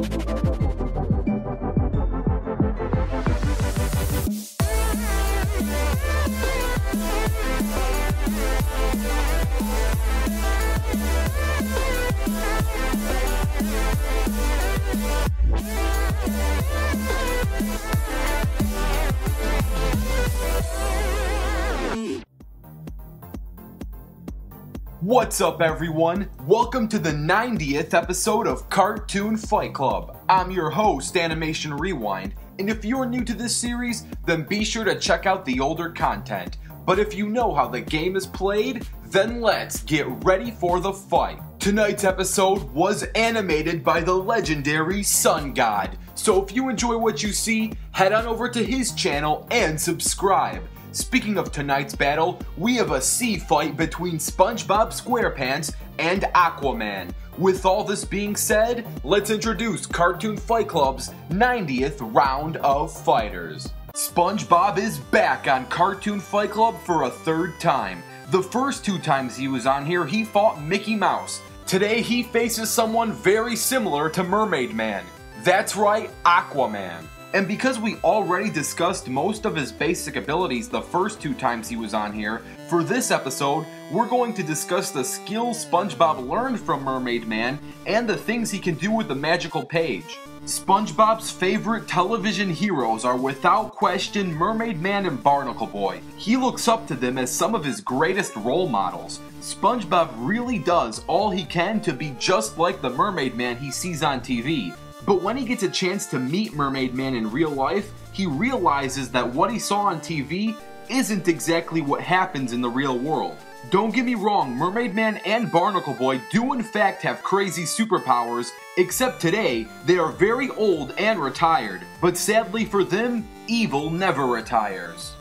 Yeah. What's up, everyone? Welcome to the 90th episode of Cartoon Fight Club. I'm your host, Animation Rewind, and if you're new to this series, then be sure to check out the older content. But if you know how the game is played, then let's get ready for the fight. Tonight's episode was animated by the legendary Sun God, so if you enjoy what you see, head on over to his channel and subscribe. Speaking of tonight's battle, we have a sea fight between SpongeBob SquarePants and Aquaman. With all this being said, let's introduce Cartoon Fight Club's 90th round of fighters. SpongeBob is back on Cartoon Fight Club for a third time. The first two times he was on here, he fought Mickey Mouse. Today he faces someone very similar to Mermaid Man. That's right, Aquaman. And because we already discussed most of his basic abilities the first two times he was on here, for this episode, we're going to discuss the skills SpongeBob learned from Mermaid Man and the things he can do with the magical page. SpongeBob's favorite television heroes are without question Mermaid Man and Barnacle Boy. He looks up to them as some of his greatest role models. SpongeBob really does all he can to be just like the Mermaid Man he sees on TV, but when he gets a chance to meet Mermaid Man in real life, he realizes that what he saw on TV isn't exactly what happens in the real world. Don't get me wrong, Mermaid Man and Barnacle Boy do in fact have crazy superpowers, except today, they are very old and retired. But sadly for them, evil never retires.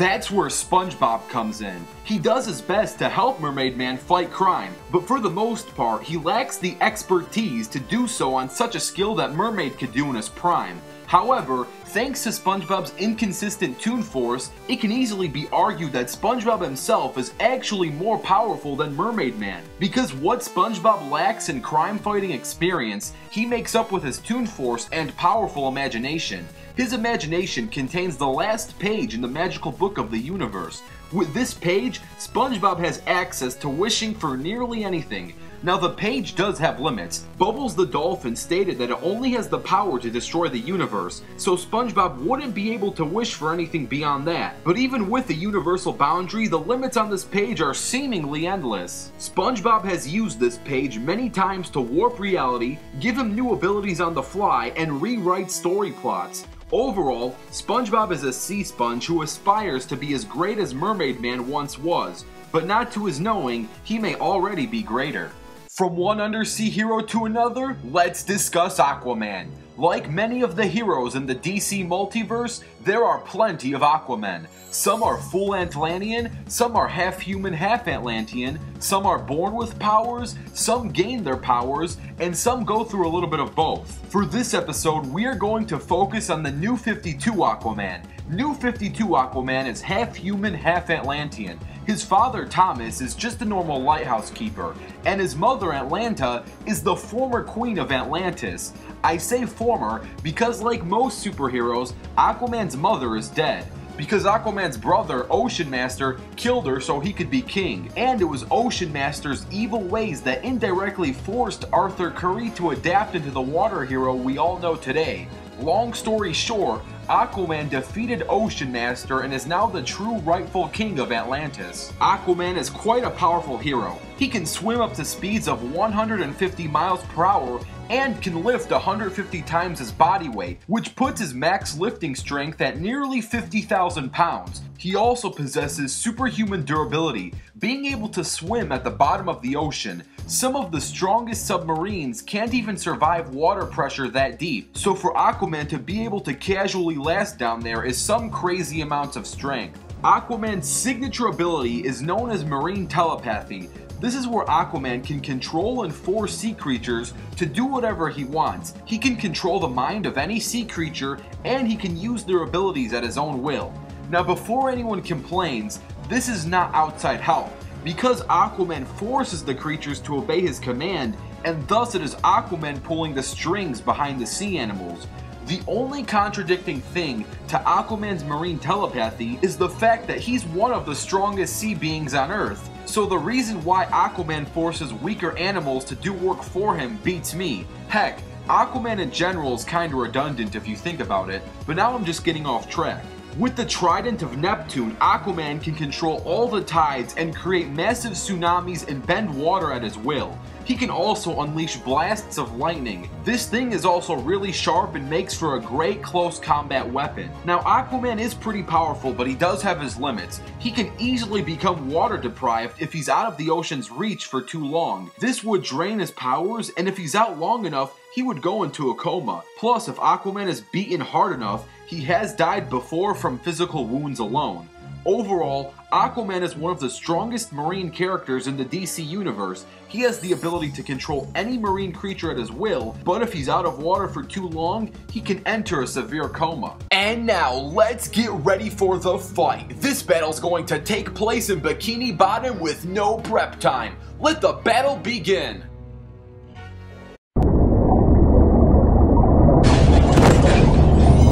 That's where SpongeBob comes in. He does his best to help Mermaid Man fight crime, but for the most part, he lacks the expertise to do so on such a skill that Mermaid could do in his prime. However, thanks to SpongeBob's inconsistent Toon Force, it can easily be argued that SpongeBob himself is actually more powerful than Mermaid Man. Because what SpongeBob lacks in crime fighting experience, he makes up with his Toon Force and powerful imagination. His imagination contains the last page in the magical book of the universe. With this page, SpongeBob has access to wishing for nearly anything. Now the page does have limits. Bubbles the dolphin stated that it only has the power to destroy the universe, so SpongeBob wouldn't be able to wish for anything beyond that. But even with the universal boundary, the limits on this page are seemingly endless. SpongeBob has used this page many times to warp reality, give him new abilities on the fly, and rewrite story plots. Overall, SpongeBob is a sea sponge who aspires to be as great as Mermaid Man once was, but not to his knowing, he may already be greater. From one undersea hero to another, let's discuss Aquaman. Like many of the heroes in the DC multiverse, there are plenty of Aquamen. Some are full Atlantean, some are half human, half Atlantean, some are born with powers, some gain their powers, and some go through a little bit of both. For this episode, we are going to focus on the new 52 Aquaman. New 52 Aquaman is half human, half Atlantean. His father, Thomas, is just a normal lighthouse keeper, and his mother, Atlanna, is the former queen of Atlantis. I say former because, like most superheroes, Aquaman's mother is dead. Because Aquaman's brother, Ocean Master, killed her so he could be king. And it was Ocean Master's evil ways that indirectly forced Arthur Curry to adapt into the water hero we all know today. Long story short, Aquaman defeated Ocean Master and is now the true rightful king of Atlantis. Aquaman is quite a powerful hero. He can swim up to speeds of 150 miles per hour and can lift 150 times his body weight, which puts his max lifting strength at nearly 50,000 pounds. He also possesses superhuman durability, being able to swim at the bottom of the ocean. Some of the strongest submarines can't even survive water pressure that deep, so for Aquaman to be able to casually last down there is some crazy amounts of strength. Aquaman's signature ability is known as marine telepathy, this is where Aquaman can control and force sea creatures to do whatever he wants. He can control the mind of any sea creature and he can use their abilities at his own will. Now, before anyone complains, this is not outside help. Because Aquaman forces the creatures to obey his command, and thus it is Aquaman pulling the strings behind the sea animals. The only contradicting thing to Aquaman's marine telepathy is the fact that he's one of the strongest sea beings on Earth. So the reason why Aquaman forces weaker animals to do work for him beats me. Heck, Aquaman in general is kinda redundant if you think about it, but now I'm just getting off track. With the Trident of Neptune, Aquaman can control all the tides and create massive tsunamis and bend water at his will. He can also unleash blasts of lightning. This thing is also really sharp and makes for a great close combat weapon. Now Aquaman is pretty powerful but he does have his limits. He can easily become water deprived if he's out of the ocean's reach for too long. This would drain his powers and if he's out long enough he would go into a coma. Plus if Aquaman is beaten hard enough he has died before from physical wounds alone. Overall, Aquaman is one of the strongest marine characters in the DC universe. He has the ability to control any marine creature at his will, but if he's out of water for too long, he can enter a severe coma. And now, let's get ready for the fight. This battle's going to take place in Bikini Bottom with no prep time. Let the battle begin!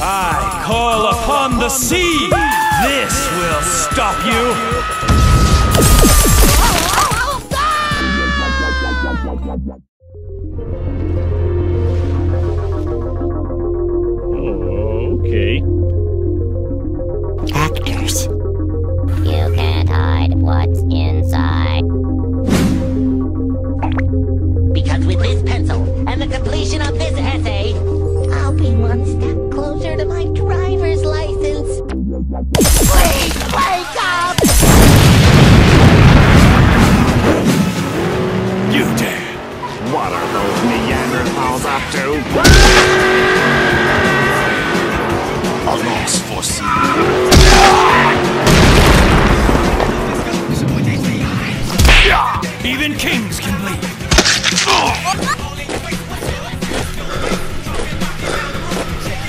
I call upon the sea! This will stop you! Okay. Actors. You can't hide what's inside. Because with this pencil and the completion of this Please wake up! You dare! What are those up to? A loss for. Even kings can bleed.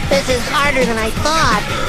This is harder than I thought.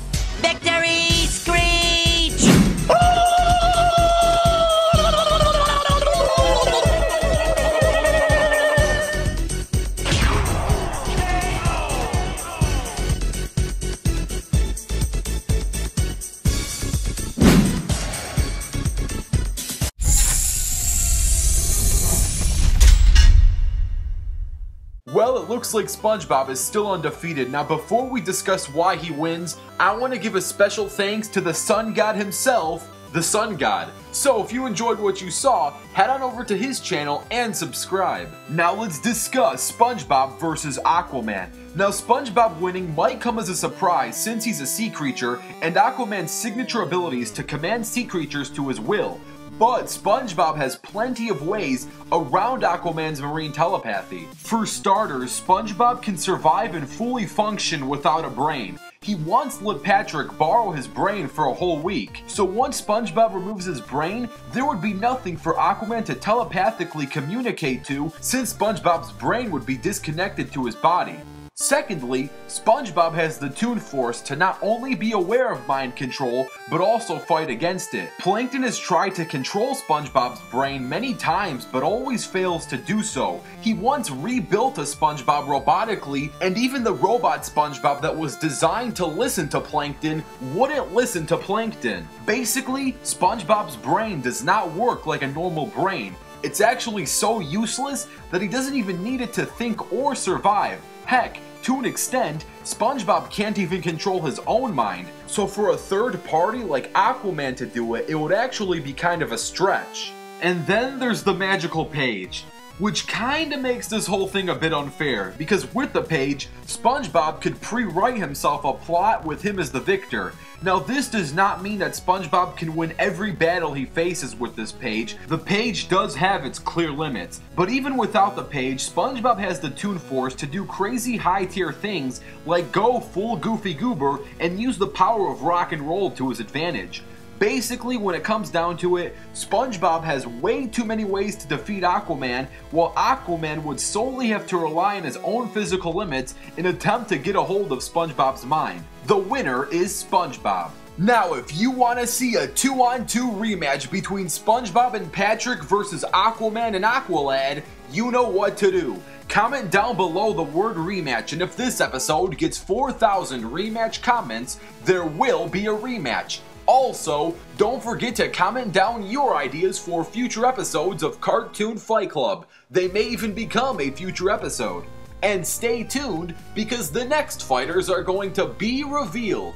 Like SpongeBob is still undefeated. Now, before we discuss why he wins, I want to give a special thanks to the Sun God himself, the Sun God. So, if you enjoyed what you saw, head on over to his channel and subscribe. Now, let's discuss SpongeBob versus Aquaman. Now, SpongeBob winning might come as a surprise since he's a sea creature, and Aquaman's signature ability is to command sea creatures to his will. But SpongeBob has plenty of ways around Aquaman's marine telepathy. For starters, SpongeBob can survive and fully function without a brain. He once let Patrick borrow his brain for a whole week. So once SpongeBob removes his brain, there would be nothing for Aquaman to telepathically communicate to since SpongeBob's brain would be disconnected to his body. Secondly, SpongeBob has the Toon Force to not only be aware of mind control, but also fight against it. Plankton has tried to control SpongeBob's brain many times, but always fails to do so. He once rebuilt a SpongeBob robotically, and even the robot SpongeBob that was designed to listen to Plankton wouldn't listen to Plankton. Basically, SpongeBob's brain does not work like a normal brain. It's actually so useless that he doesn't even need it to think or survive. Heck, to an extent, SpongeBob can't even control his own mind, so for a third party like Aquaman to do it, it would actually be kind of a stretch. And then there's the magical page. Which kinda makes this whole thing a bit unfair, because with the page, SpongeBob could pre-write himself a plot with him as the victor. Now this does not mean that SpongeBob can win every battle he faces with this page, the page does have its clear limits, but even without the page, SpongeBob has the Toon Force to do crazy high tier things like go full Goofy Goober and use the power of rock and roll to his advantage. Basically, when it comes down to it, SpongeBob has way too many ways to defeat Aquaman, while Aquaman would solely have to rely on his own physical limits in attempt to get a hold of SpongeBob's mind. The winner is SpongeBob. Now, if you want to see a 2 on 2 rematch between SpongeBob and Patrick versus Aquaman and Aqualad, you know what to do. Comment down below the word rematch, and if this episode gets 4,000 rematch comments, there will be a rematch. Also, don't forget to comment down your ideas for future episodes of Cartoon Fight Club. They may even become a future episode. And stay tuned because the next fighters are going to be revealed.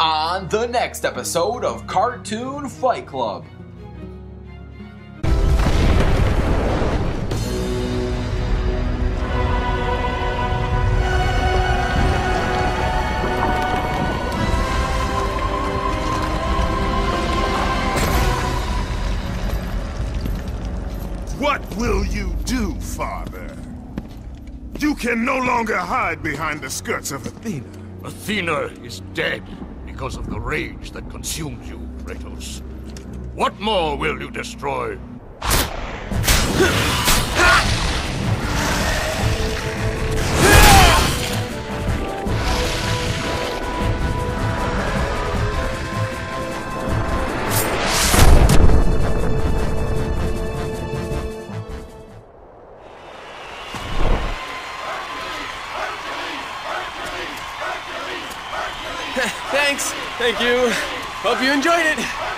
On the next episode of Cartoon Fight Club. Can no longer hide behind the skirts of Athena. Athena is dead because of the rage that consumes you, Kratos. What more will you destroy? Thanks. Thank you. Hope you enjoyed it.